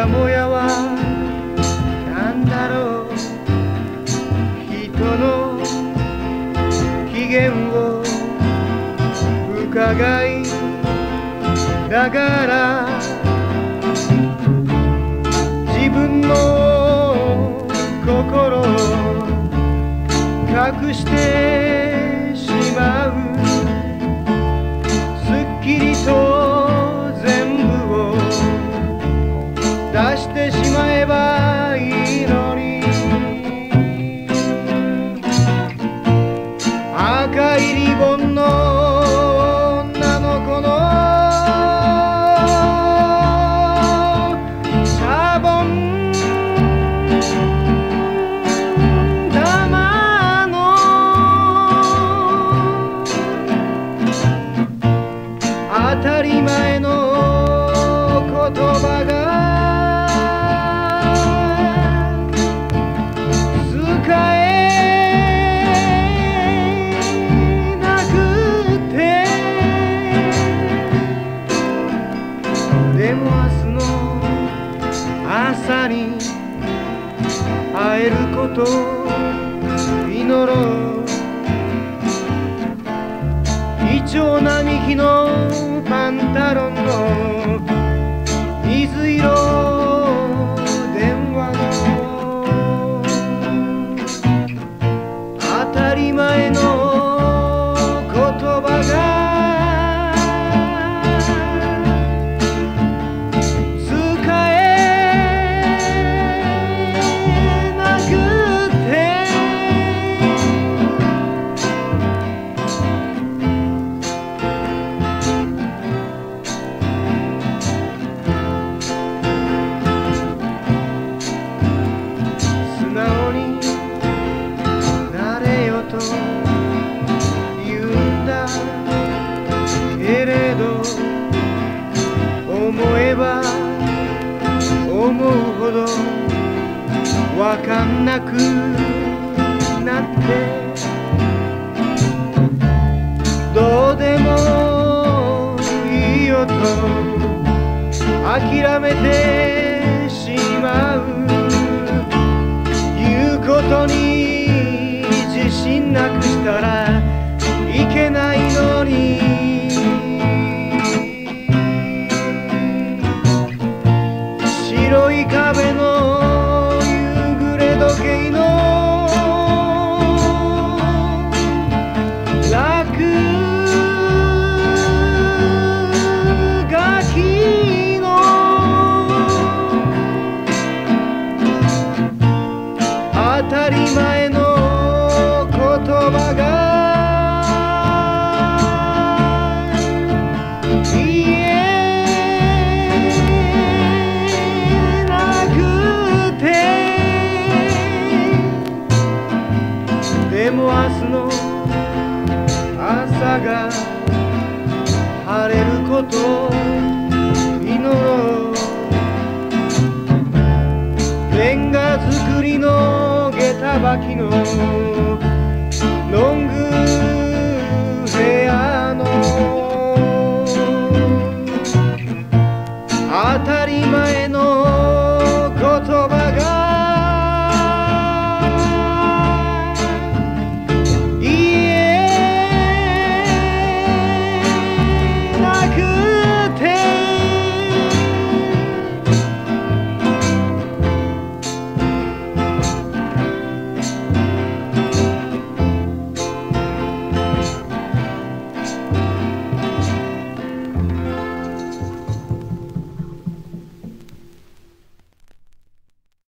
やもやは何だろう人の機嫌を伺いだから自分の心を隠してしまう。すっきりと赤いリボンの女の子のシャボン。玉のあたりの朝に会えることを祈ろう。イチョウ並木のパンタロンの思うほどわかんなくなってどうでもいいよと諦めてしまう。言うことに自信なくしたらいけない壁の夕暮れ時計の落書きの当たり前のレンガ作りの下駄履きのロング